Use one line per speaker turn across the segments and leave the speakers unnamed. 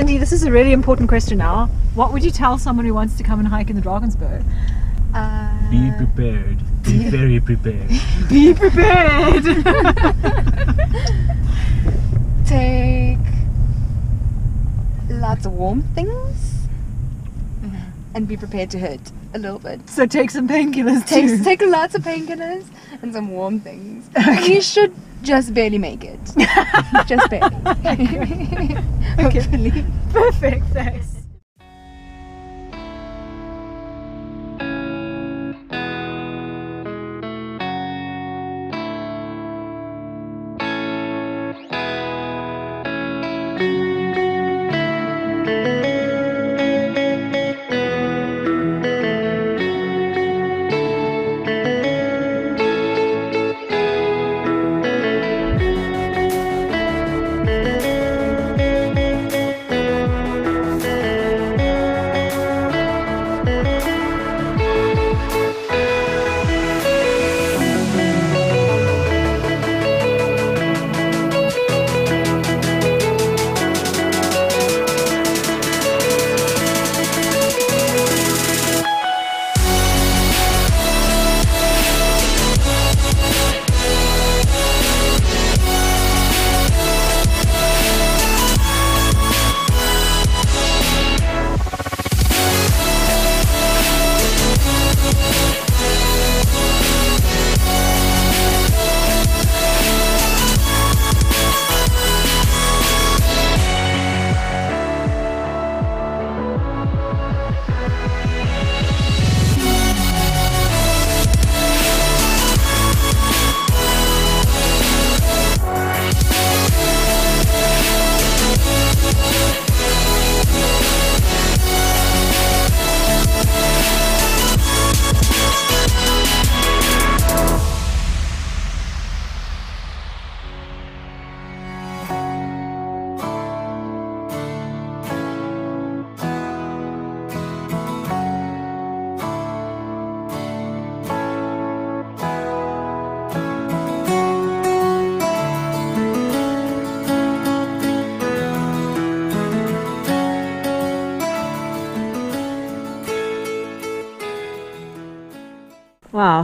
Cindy, this is a really important question now. What would you tell someone who wants to come and hike in the Drakensberg?
Uh,
Be prepared. Be very prepared.
Be prepared.
take lots of warm things and be prepared to hurt a little bit.
so take some painkillers
Take,
too.
take lots of painkillers and some warm things. You should just barely make it. just barely. Hopefully.
Perfect. Thanks.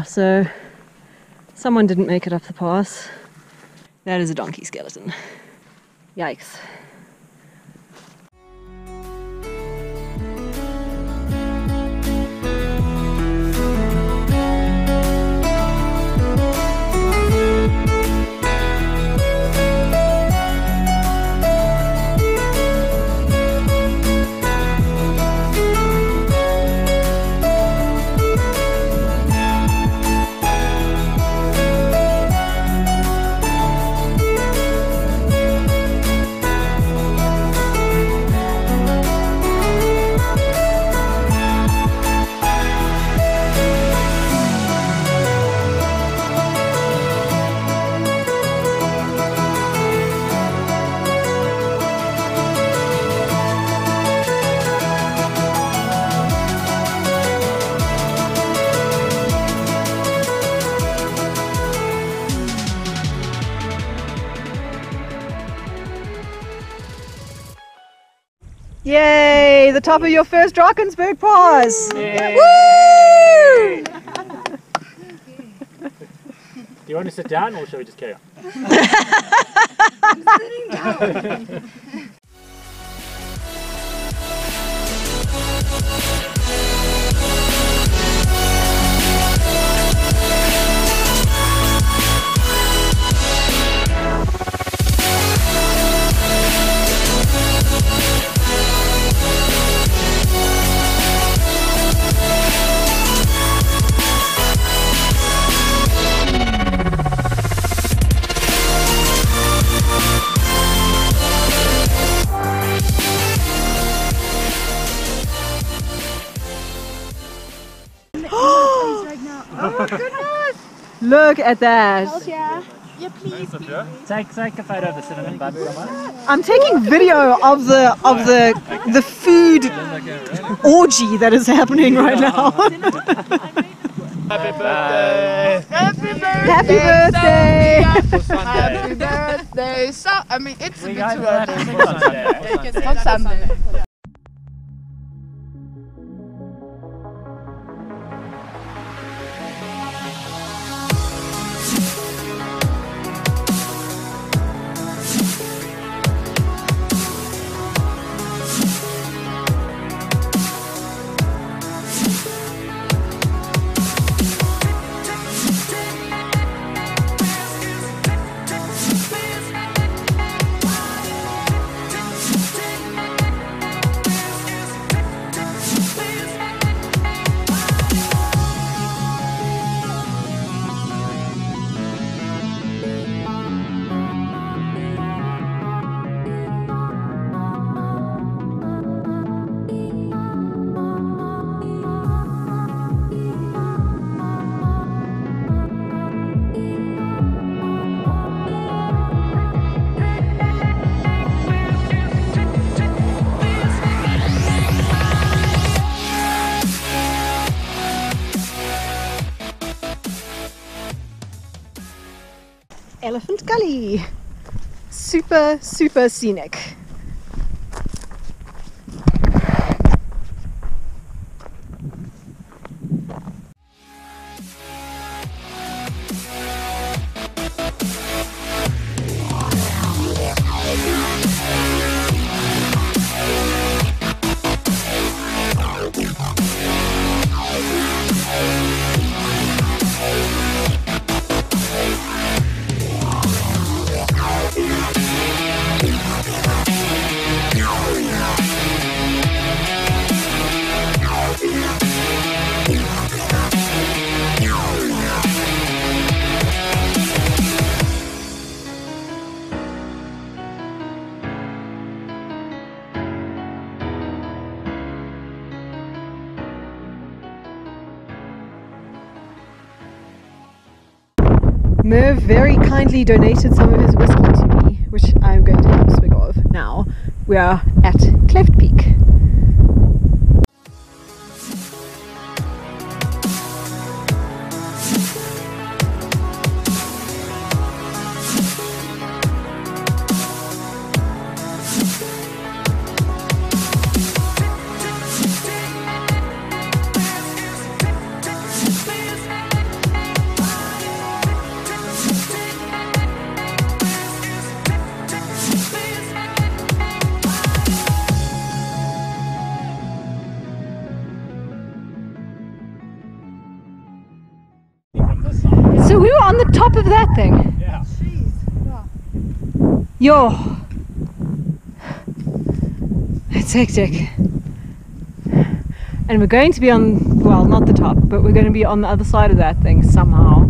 So someone didn't make it up the pass. That is a donkey skeleton. Yikes. Top of your first Drakensberg Pass! Woo!
Do you want to sit down or shall we just carry on?
Look at that!
Yeah.
Take, take a photo of the cinnamon bun, someone.
I'm taking video of the of the the food orgy that is happening right now.
Happy birthday!
Happy birthday!
Happy birthday!
Happy birthday! So, I mean, it's a
We
bit
got
too
that
early.
on Sunday.
Elephant Gully. Super, super scenic. Kindly donated some of his whiskey to me, which I'm going to have a swig of now. We are at Cleft Peak. That thing.
Yeah.
Yo. It's hectic. And we're going to be on, well, not the top, but we're going to be on the other side of that thing somehow.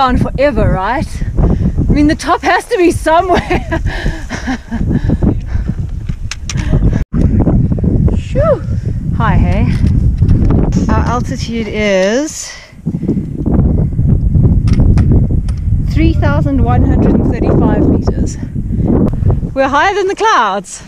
Go on forever, right? I mean, the top has to be somewhere. Shoo! Hi, hey. Our altitude is 3,135 meters. We're higher than the clouds.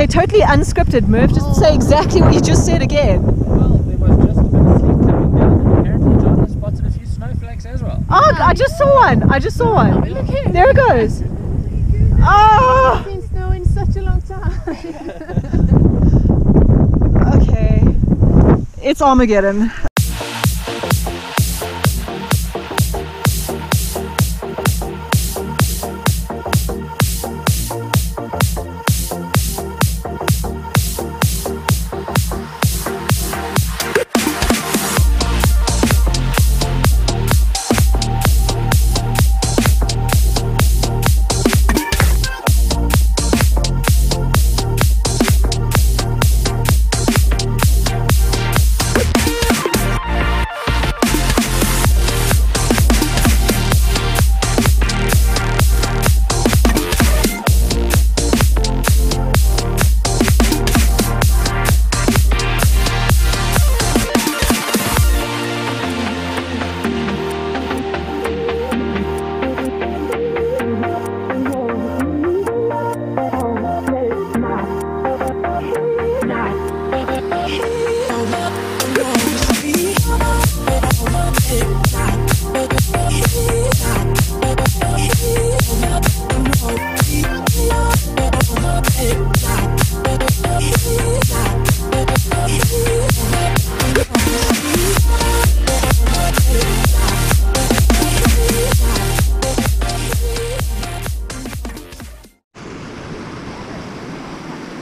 Okay, totally unscripted. Merv, just say exactly what you just said again.
Well, there was just a bit of sleet coming down, and apparently John has spotted a few snowflakes as well.
Oh, I just saw one. I just saw one. There it goes. Oh,
been snowing such a long time.
okay. It's Armageddon.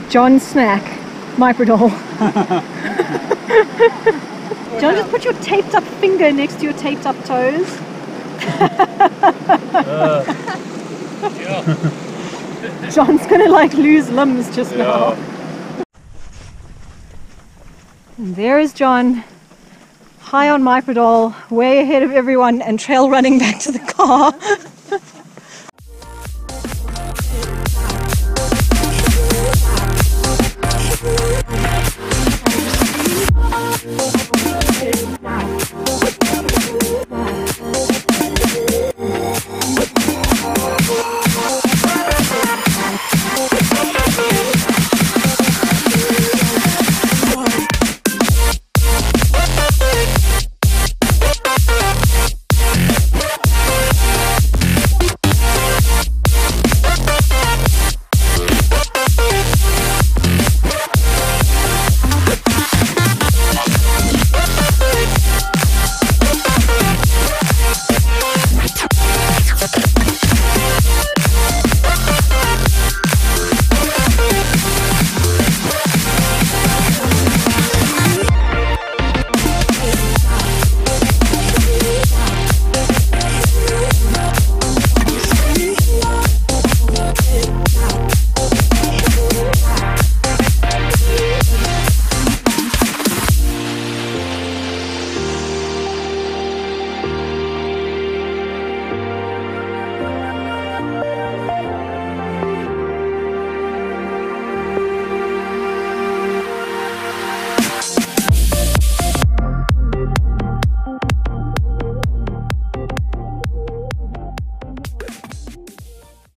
John Snack, Myprodol. John, just put your taped up finger next to your taped up toes. John's gonna like lose limbs just now. And there is John, high on Myprodol, way ahead of everyone, and trail running back to the car.